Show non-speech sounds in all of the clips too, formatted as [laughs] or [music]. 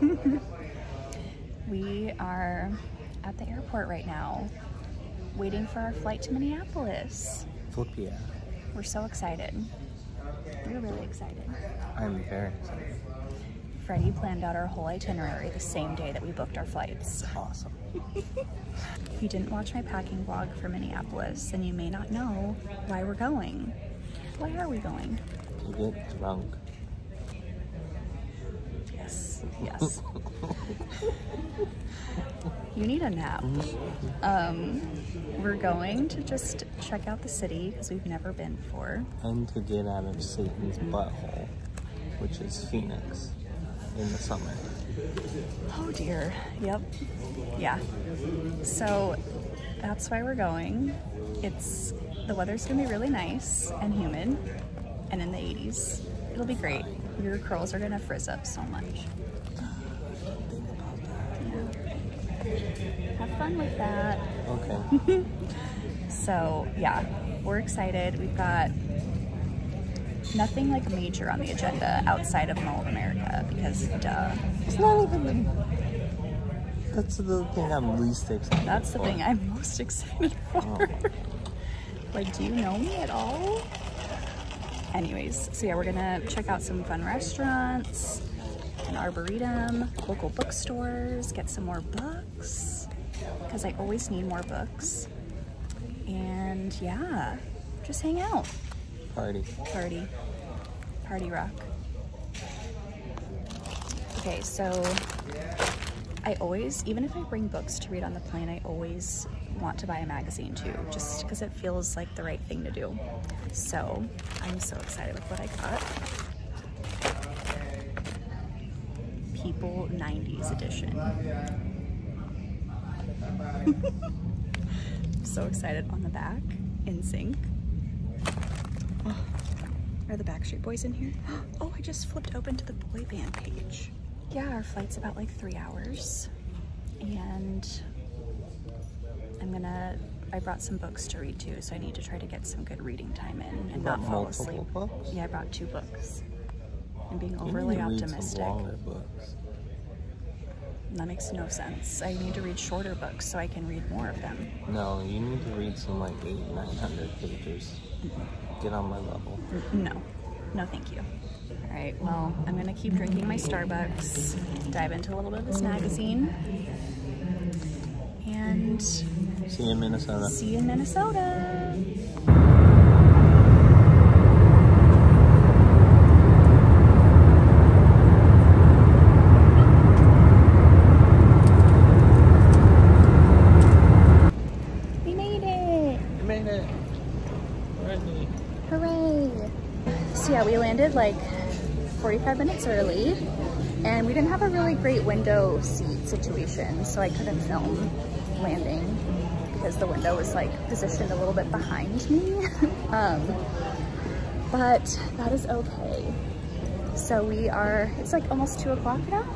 [laughs] We are at the airport right now, waiting for our flight to Minneapolis. Flip yeah. We're so excited. We're really excited. I'm very excited. Freddie planned out our whole itinerary the same day that we booked our flights. Awesome. [laughs] If you didn't watch my packing vlog for Minneapolis, then you may not know why we're going. Why are we going? To get drunk. Yes, yes. [laughs] you need a nap. Um, we're going to just check out the city because we've never been before. and to get out of Satan's butthole, which is Phoenix, in the summer. Oh dear. Yep. Yeah. So that's why we're going. It's the weather's gonna be really nice and humid and in the 80s. It'll be great. Your curls are gonna frizz up so much. Yeah. Have fun with that. Okay. [laughs] So yeah, we're excited. We've got nothing like major on the agenda outside of Mall of America because duh. It's not even the. That's the thing I'm least excited That's the for. thing I'm most [laughs] excited for. Oh. like, do you know me at all? Anyways, so yeah, we're gonna check out some fun restaurants, an arboretum, local bookstores, get some more books, because I always need more books. And yeah, just hang out. Party. Party. Party rock. Okay, so I always, even if I bring books to read on the plane, I always want to buy a magazine too, just because it feels like the right thing to do. So I'm so excited with what I got. People 90s edition. [laughs] so excited on the back, NSYNC. Oh, are the Backstreet Boys in here? [gasps] Oh, I just flipped open to the boy band page. Yeah, our flight's about like three hours. And I'm gonna, I brought some books to read too, so I need to try to get some good reading time in and not fall asleep. books? Yeah, I brought two books. I'm being overly need to read some optimistic. books. That makes no sense. I need to read shorter books so I can read more of them. No, you need to read some like eight, nine hundred pages. Get on my level. No, no thank you. All right, well, I'm gonna keep drinking my Starbucks, dive into a little bit of this magazine, and See you in Minnesota. see you in Minnesota. We made it! You made it. Ready. Hooray! So yeah, we landed like 45 minutes early and we didn't have a really great window seat situation, so I couldn't film landing because the window was like positioned a little bit behind me. [laughs] um, but that is okay. So we are, it's like almost two o'clock now.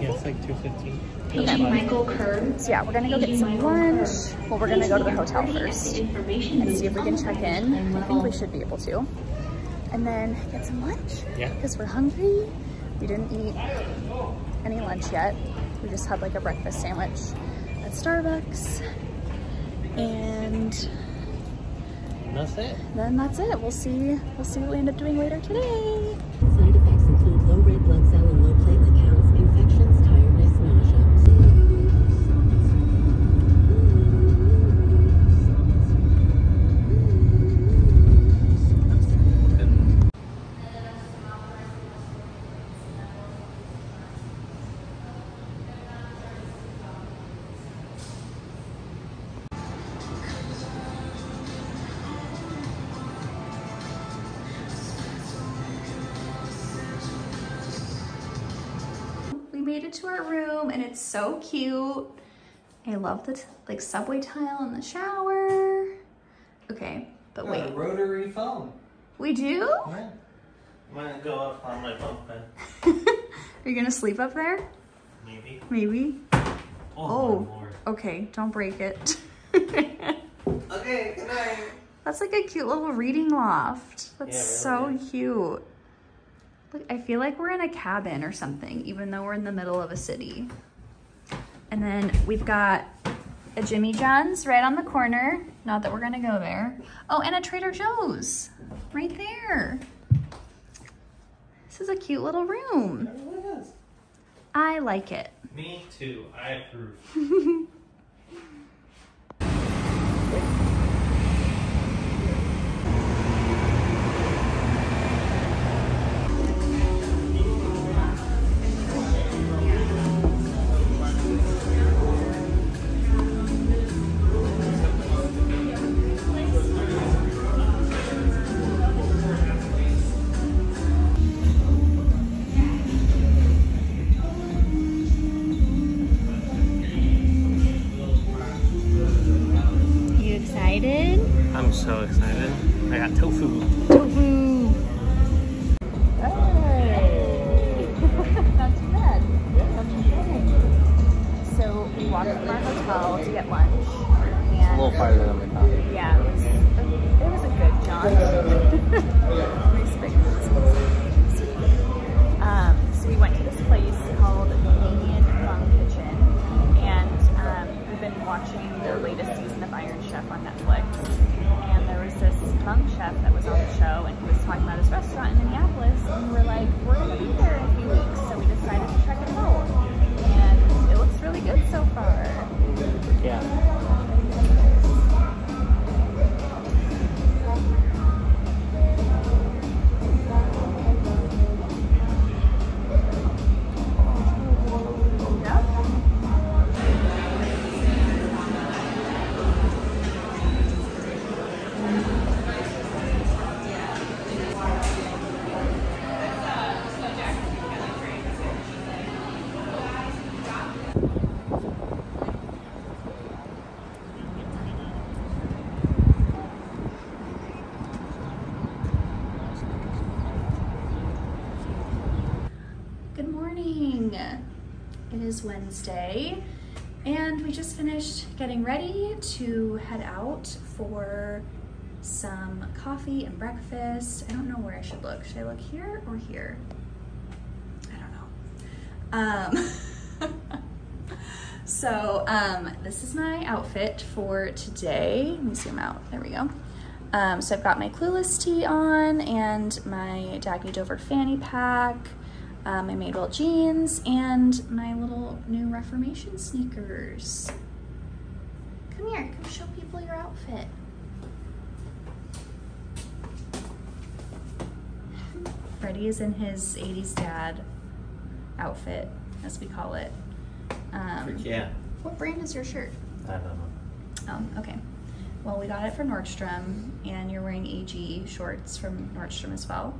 Yeah, it's like 215. Okay. Michael Kerr. So yeah, we're gonna go get some lunch. Well, we're gonna go to the hotel first and see if we can check in. I think we should be able to. And then get some lunch. Yeah. Because we're hungry. We didn't eat any lunch yet. We just had like a breakfast sandwich at Starbucks. And That's it. then that's it. We'll see we'll see what we end up doing later today. Made it to our room and it's so cute. I love the like subway tile in the shower. Okay, but wait, rotary phone. we do? Yeah. Might go up on my bunk bed. [laughs] Are you gonna sleep up there? Maybe. Maybe. Oh, Oh. Okay, don't break it. [laughs] Okay, good night. That's like a cute little reading loft. That's Yeah, it so is. cute. Look, I feel like we're in a cabin or something, even though we're in the middle of a city. And then we've got a Jimmy John's right on the corner. Not that we're gonna go there. Oh, and a Trader Joe's right there. This is a cute little room. I like it. Me too. I approve. [laughs] is Wednesday, and we just finished getting ready to head out for some coffee and breakfast. I don't know where I should look. Should I look here or here? I don't know. Um, [laughs] so, um, this is my outfit for today. Let me zoom out. There we go. Um, so I've got my Clueless tee on and my Dagne Dover fanny pack, um, my Madewell jeans, and my little new Reformation sneakers. Come here, come show people your outfit. Freddie is in his 80s dad outfit, as we call it. Um, Yeah. what brand is your shirt? I don't know. Oh, okay. Well, we got it from Nordstrom, and you're wearing AG shorts from Nordstrom as well.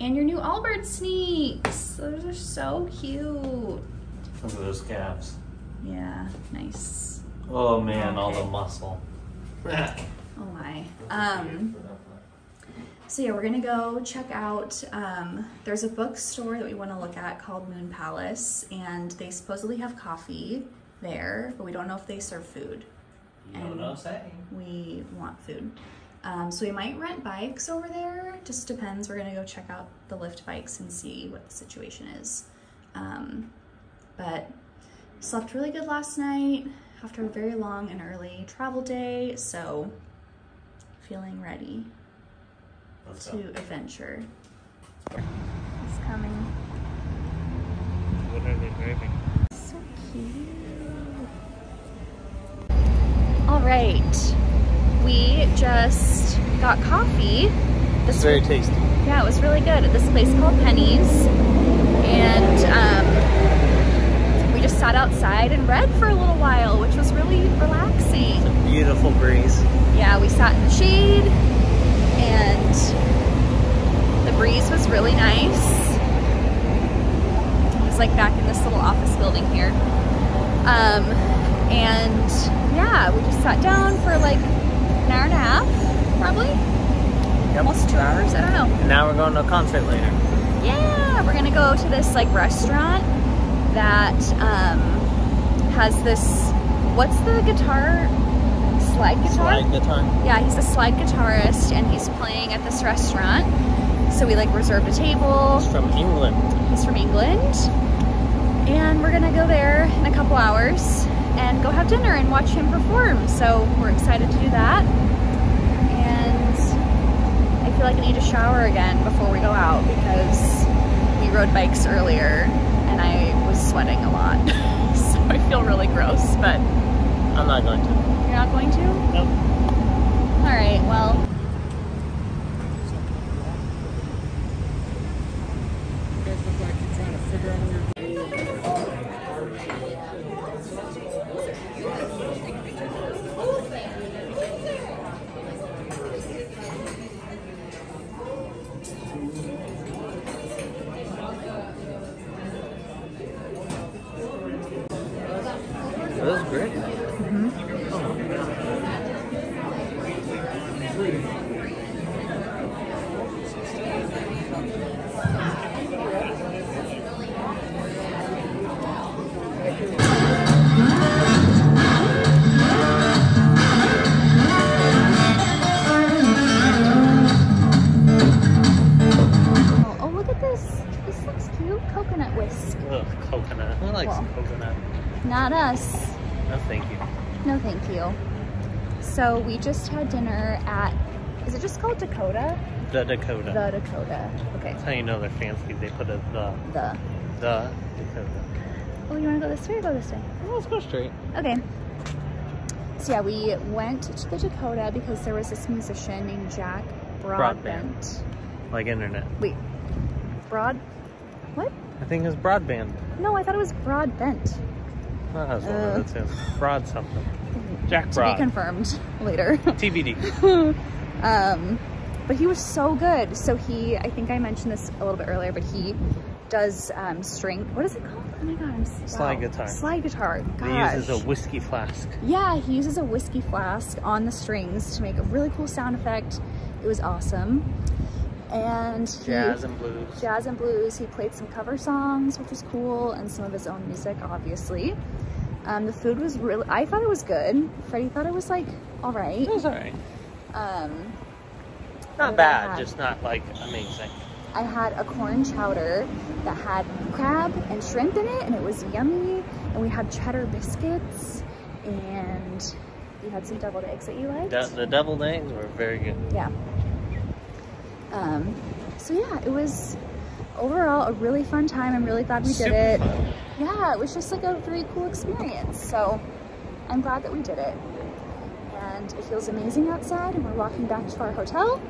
And your new Allbirds sneaks. Those are so cute. Look at those calves. Yeah, nice. Oh man, all the muscle. [laughs] Oh my. Um, so yeah, we're gonna go check out. Um, there's a bookstore that we want to look at called Moon Palace, and they supposedly have coffee there, but we don't know if they serve food. you know what I'm saying? we want food. Um, so we might rent bikes over there. Just depends. We're gonna go check out the Lyft bikes and see what the situation is. Um, but slept really good last night after a very long and early travel day. So feeling ready to adventure. He's coming. What are they driving? So cute. All right, we just got coffee. It's This very tasty. yeah, it was really good at this place called Penny's, and um, we just sat outside and read for a little while, which was really relaxing. Beautiful breeze. Yeah, we sat in the shade, and the breeze was really nice. It was like back in this little office building here. Um, and yeah, we just sat down for like an hour and a half, probably. Yep. Almost two hours, I don't know. And now we're going to a concert later. Yeah, we're gonna go to this like restaurant that um, has this. What's the guitar? Slide guitar. Slide guitar. Yeah, he's a slide guitarist and he's playing at this restaurant. So we like reserved a table. He's from England. He's from England. And we're gonna go there in a couple hours and go have dinner and watch him perform. So we're excited to do that. And I feel like I need to shower again before we go out because we rode bikes earlier and I was sweating a lot. [laughs] so I feel really gross, but I'm not going to. you're not going to? Nope. All right, well. Coconut whisk. Ugh, coconut. Who likes Well. coconut? Not us. No, thank you. No, thank you. So we just had dinner at, is it just called Dakota? The Dakota. The Dakota. Okay. That's how you know they're fancy. They put a the. The. The Dakota. Oh, you want to go this way or go this way? Well, let's go straight. Okay. So yeah, we went to the Dakota because there was this musician named Jack Broadbent. Broadbent. Like internet. Wait, Broad? What? I think it's broadband. No, I thought it was Broadbent. That one Uh. of the two. Broad something. Jack Broad. To be confirmed [laughs] later. TBD. [laughs] um, but he was so good. So he, I think I mentioned this a little bit earlier, but he does um, string. What is it called? Oh my god, I'm Slide guitar. Slide guitar. Gosh. He uses a whiskey flask. Yeah, he uses a whiskey flask on the strings to make a really cool sound effect. It was awesome. And he, Jazz and blues. jazz and blues. He played some cover songs, which was cool, and some of his own music, obviously. Um, the food was really, I thought it was good. Freddie thought it was like, all right. It was alright. Um, Not bad, did just not like amazing. I had a corn chowder that had crab and shrimp in it, and it was yummy. And we had cheddar biscuits, and you had some deviled eggs that you liked. The, the deviled eggs were very good. Yeah. Um, so yeah, it was overall a really fun time. I'm really glad we Super did it. fun. Yeah, it was just like a really cool experience. So I'm glad that we did it. And it feels amazing outside, and we're walking back to our hotel.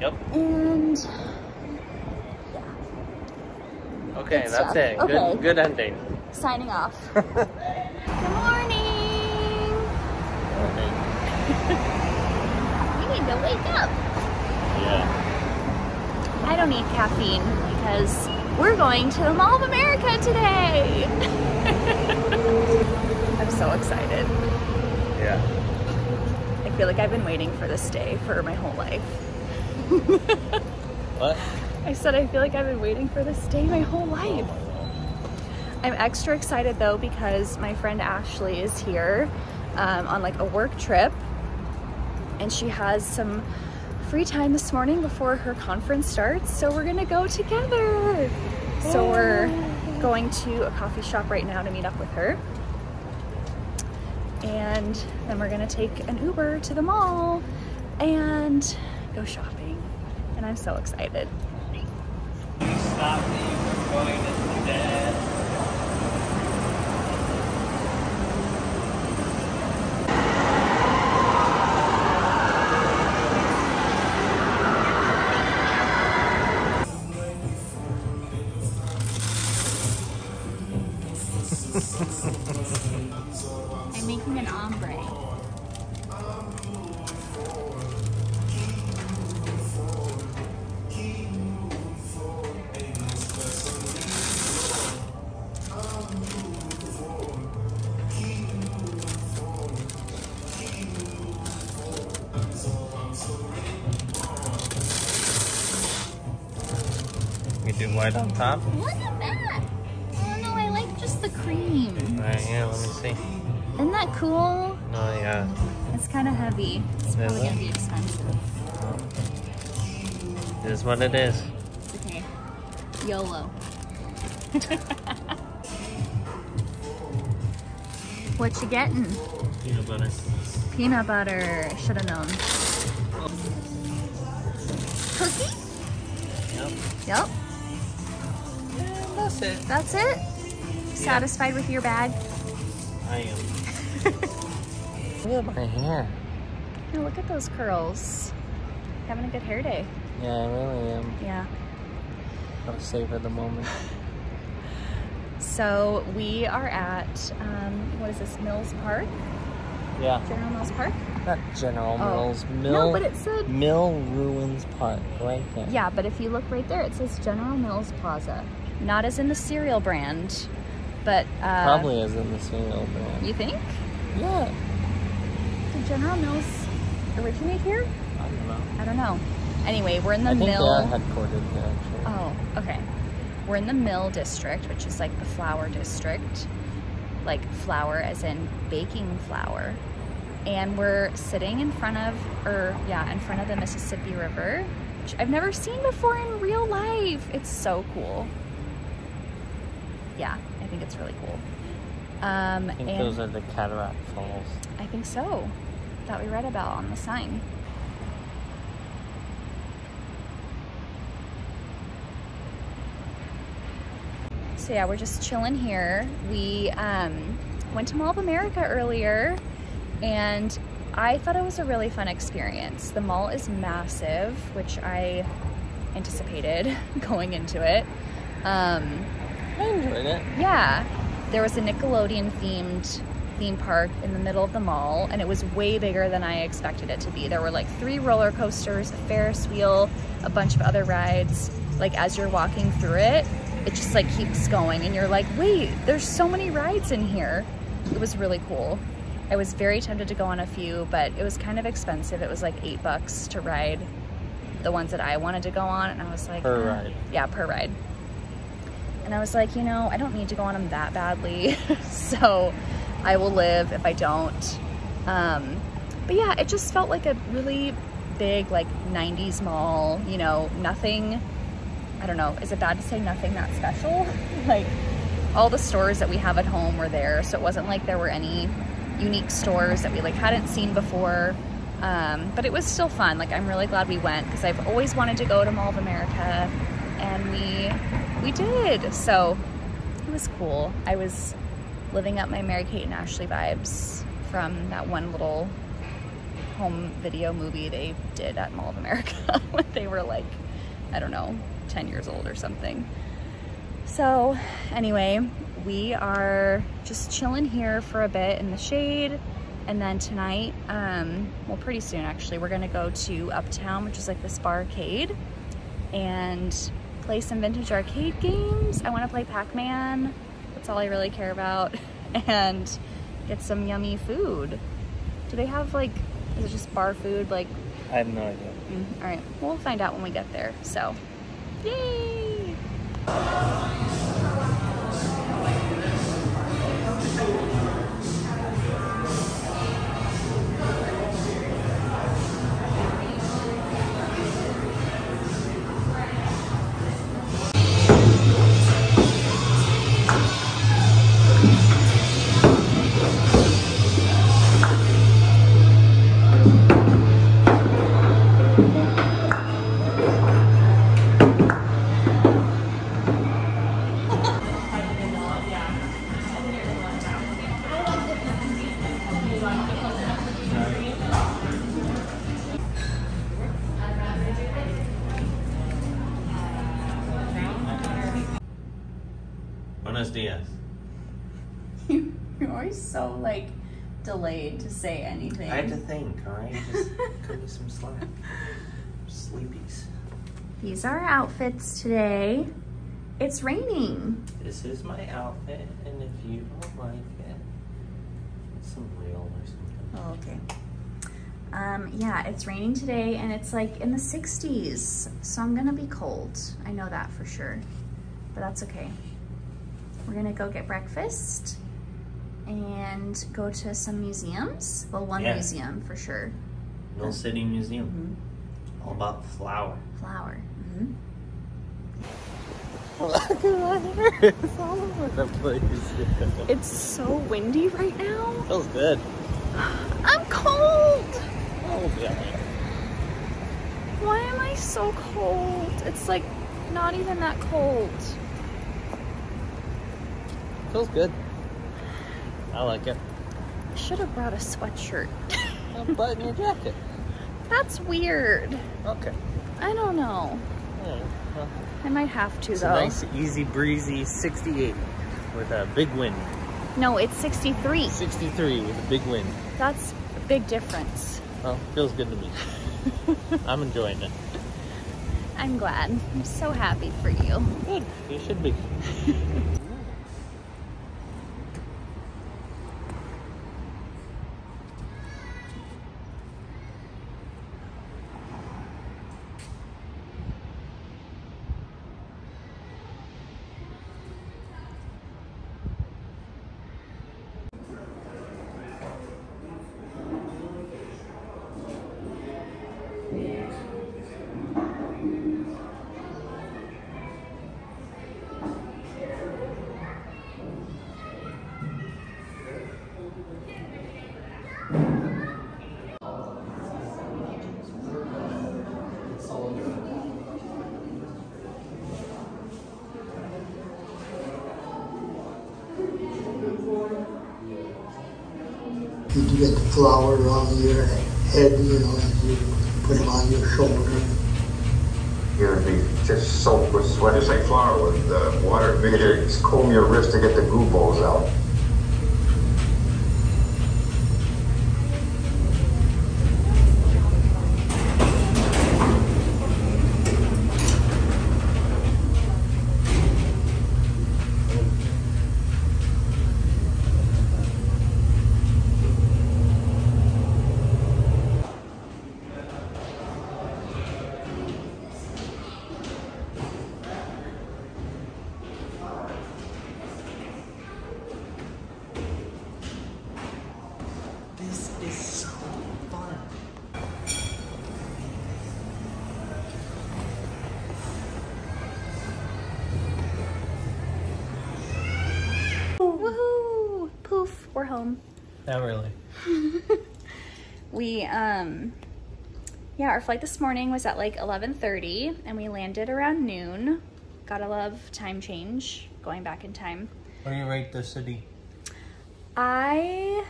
Yep. And yeah, Okay, Good that's stuff. it. Okay. Good, good ending. signing off. [laughs] Good morning. [laughs] We need to wake up. I don't need caffeine because we're going to the Mall of America today. [laughs] I'm so excited. Yeah. I feel like I've been waiting for this day for my whole life. [laughs] What? I said I feel like I've been waiting for this day my whole life. I'm extra excited though because my friend Ashley is here um, on like a work trip and she has some free time this morning before her conference starts so we're gonna go together. So we're going to a coffee shop right now to meet up with her and then we're gonna take an Uber to the mall and go shopping and I'm so excited. Do white on top? Look at that! Oh no, I like just the cream. Alright, yeah, let me see. Isn't that cool? Oh, yeah. It's kind of heavy. It's probably gonna be expensive. It is what it is. Okay. YOLO. [laughs] what you getting? Peanut butter. Peanut butter. I Should have known. That's it. That's it? Satisfied with your bag? I am. [laughs] Look at my hair. Oh, look at those curls. Having a good hair day. Yeah, I really am. Yeah. Gotta savor the moment. [laughs] So we are at, um, what is this, Mills Park? Yeah. General Mills Park? Not General Oh. Mills. Mill. No, but it said, Mill Ruins Park, right there. yeah, but if you look right there, it says General Mills Plaza. Not as in the cereal brand, but, uh, Probably as in the cereal brand. You think? Yeah. Did General Mills originate here? I don't know. I don't know. Anyway, we're in the I think mill. are headquartered there, actually. Oh, okay. We're in the Mill District, which is like the flour district. Like flour as in baking flour. And we're sitting in front of, or yeah, in front of the Mississippi River, which I've never seen before in real life. It's so cool. Yeah, I think it's really cool. Um, I think and those are the Cataract Falls. I think so. That we read about on the sign. So yeah, we're just chilling here. We um, went to Mall of America earlier and I thought it was a really fun experience. The mall is massive, which I anticipated [laughs] going into it. Um, I enjoyed it. yeah, there was a Nickelodeon themed theme park in the middle of the mall, and it was way bigger than I expected it to be. There were like three roller coasters, a Ferris wheel, a bunch of other rides. Like as you're walking through it, it just like keeps going, and you're like, wait, there's so many rides in here. It was really cool. I was very tempted to go on a few, but it was kind of expensive. It was like eight bucks to ride the ones that I wanted to go on, and I was like, Per ride. Yeah, per ride. And I was like, you know, I don't need to go on them that badly. [laughs] so I will live if I don't. Um, but yeah, it just felt like a really big, like 90s mall, you know, nothing, I don't know, is it bad to say nothing that special? [laughs] like all the stores that we have at home were there. So it wasn't like there were any unique stores that we like hadn't seen before. Um, but it was still fun. Like I'm really glad we went because I've always wanted to go to Mall of America and we we did. So it was cool. I was living up my Mary Kate and Ashley vibes from that one little home video movie they did at Mall of America [laughs] when they were like, I don't know, 10 years old or something. So anyway, we are just chilling here for a bit in the shade. And then tonight, um, well, pretty soon actually, we're gonna go to Up-Down, which is like this barcade, and play some vintage arcade games. I wanna play Pac-Man. That's all I really care about. [laughs] And get some yummy food. Do they have like, is it just bar food? Like, I have no idea. mm, all right, we'll find out when we get there. So, yay! Delayed to say anything. I had to think, alright? Just [laughs] cut me some slack. Sleepies. These are our outfits today. It's raining. This is my outfit, and if you don't like it, it's some real or something. Oh, okay. Um, yeah, it's raining today and it's like in the 60s, so I'm gonna be cold. I know that for sure, but that's okay. We're gonna go get breakfast and go to some museums. Well, one Yeah. museum for sure. Mill City Museum. Mm-hmm. All about flour. Flower. Look at my hair. It's all over the mm-hmm. place. [laughs] It's so windy right now. Feels good. I'm cold. Oh, yeah. Why am I so cold? It's like not even that cold. Feels good. I like it. I should have brought a sweatshirt. [laughs] Button your jacket. That's weird. Okay. I don't know. Yeah, well, I might have to it's though. a nice, easy breezy 68 with a big wind. No, it's 63. 63 with a big wind. That's a big difference. Well, feels good to me. [laughs] I'm enjoying it. I'm glad. I'm so happy for you. Good. You should be. [laughs] You do get the flower on your head, you know, and you put it on your shoulder. You're be just soaked with sweat. Just like flour with uh, water. It just comb your wrist to get the goo balls out. We're home. Not really. [laughs] We um yeah, our flight this morning was at like 11:30 and we landed around noon. Gotta love time change, going back in time. What do you rate the city? I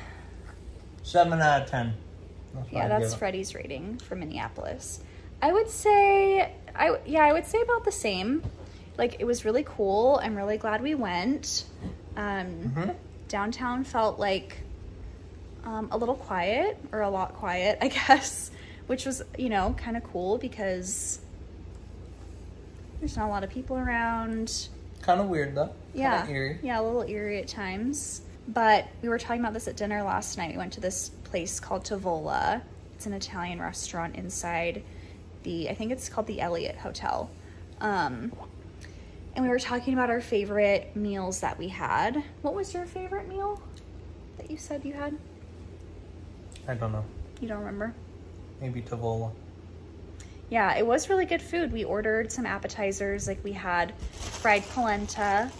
Seven out of ten. That's yeah, that's. Freddie's rating for Minneapolis. I would say I yeah, I would say about the same. Like it was really cool. I'm really glad we went. Um Mhm. Downtown felt like um, a little quiet or a lot quiet, [laughs] I guess, which was, you know, kind of cool because there's not a lot of people around. Kind of weird though. Yeah. Yeah, a little eerie at times. But we were talking about this at dinner last night. We went to this place called Tavola. It's an Italian restaurant inside the, I think it's called the Elliott Hotel. Um, and we were talking about our favorite meals that we had. What was your favorite meal that you said you had? I don't know. You don't remember? Maybe Tavola. Yeah, it was really good food. We ordered some appetizers, like we had fried polenta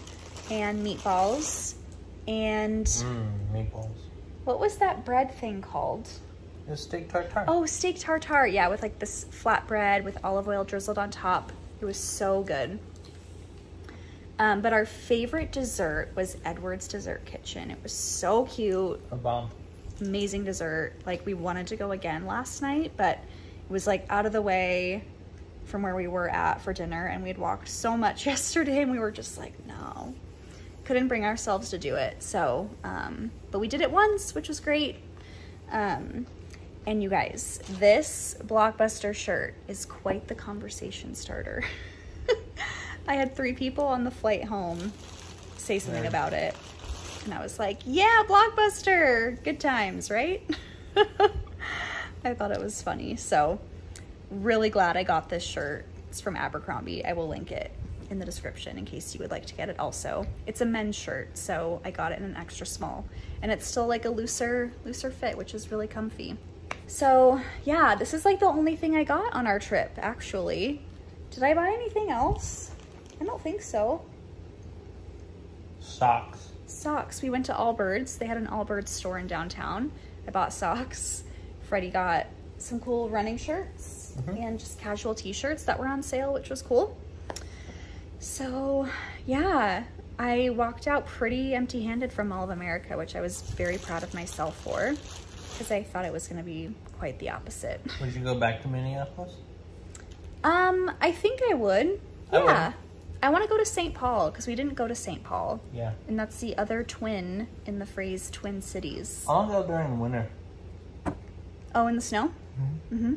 and meatballs. And Mmm, meatballs. what was that bread thing called? It's steak tartare. Oh, steak tartare. Yeah, with like this flat bread with olive oil drizzled on top. It was so good. Um, but our favorite dessert was Edward's Dessert Kitchen. It was so cute. A bomb. amazing dessert. Like we wanted to go again last night, but it was like out of the way from where we were at for dinner and we had walked so much [laughs] yesterday and we were just like, no. Couldn't bring ourselves to do it. So, um, but we did it once, which was great. Um, and you guys, this Blockbuster shirt is quite the conversation starter. [laughs] I had three people on the flight home say something about it. And I was like, yeah, Blockbuster. Good times, right? [laughs] I thought it was funny. So, really glad I got this shirt. It's from Abercrombie. I will link it in the description in case you would like to get it also. It's a men's shirt, so I got it in an extra small. And it's still like a looser, looser fit, which is really comfy. So, yeah, this is like the only thing I got on our trip, actually. Did I buy anything else? I don't think so. Socks. Socks. We went to Allbirds. They had an Allbirds store in downtown. I bought socks. Freddie got some cool running shirts and just casual t-shirts that were on sale, which was cool. So yeah, I walked out pretty empty-handed from Mall of America, which I was very proud of myself for because I thought it was going to be quite the opposite. Would you go back to Minneapolis? Um, I think I would. I would. I want to go to St. Paul because we didn't go to St. Paul. Yeah. And that's the other twin in the phrase Twin Cities. I'll go during winter. Oh, in the snow? Mm-hmm.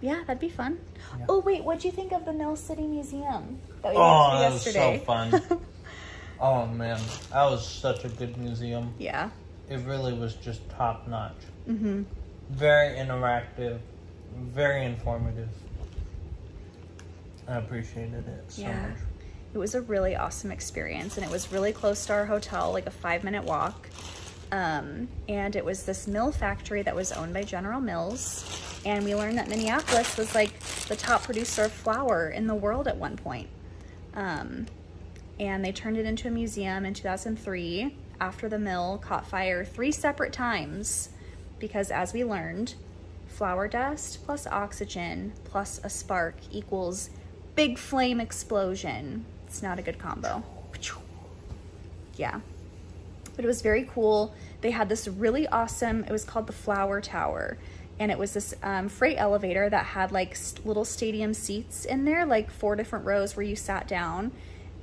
Yeah, that'd be fun. Yeah. Oh, wait, what'd you think of the Mill City Museum that we Oh, went that to was so yesterday? fun. [laughs] Oh man, that was such a good museum. yeah. It really was just top notch. Mm-hmm. Very interactive, very informative. I appreciated it so Yeah. much. It was a really awesome experience, and it was really close to our hotel, like a five minute walk. Um, and it was this mill factory that was owned by General Mills. And we learned that Minneapolis was like the top producer of flour in the world at one point. Um, and they turned it into a museum in 2003 after the mill caught fire three separate times because, as we learned, flour dust plus oxygen plus a spark equals big flame explosion. It's not a good combo. Yeah. But it was very cool. They had this really awesome, it was called the Flower Tower. And it was this um, freight elevator that had like st- little stadium seats in there, like four different rows where you sat down.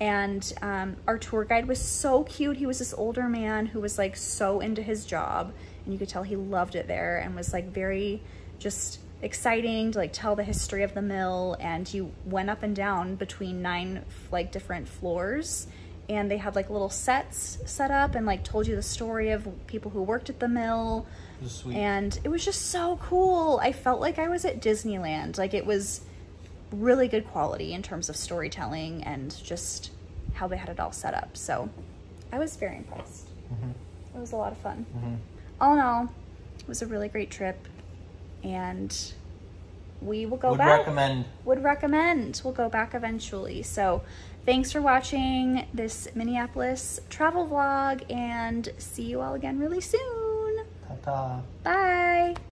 And um, our tour guide was so cute. He was this older man who was like so into his job. And you could tell he loved it there and was like very just exciting to like tell the history of the mill. And you went up and down between nine like different floors and they had like little sets set up and like told you the story of people who worked at the mill. It and it was just so cool. I felt like i was at disneyland. Like it was really good quality in terms of storytelling and just how they had it all set up. So i was very impressed. Mm-hmm. It was a lot of fun. Mm-hmm. All in all it was a really great trip and we will go Would back recommend. would recommend. We'll go back eventually. So thanks for watching this Minneapolis travel vlog and see you all again really soon. Ta ta. Bye.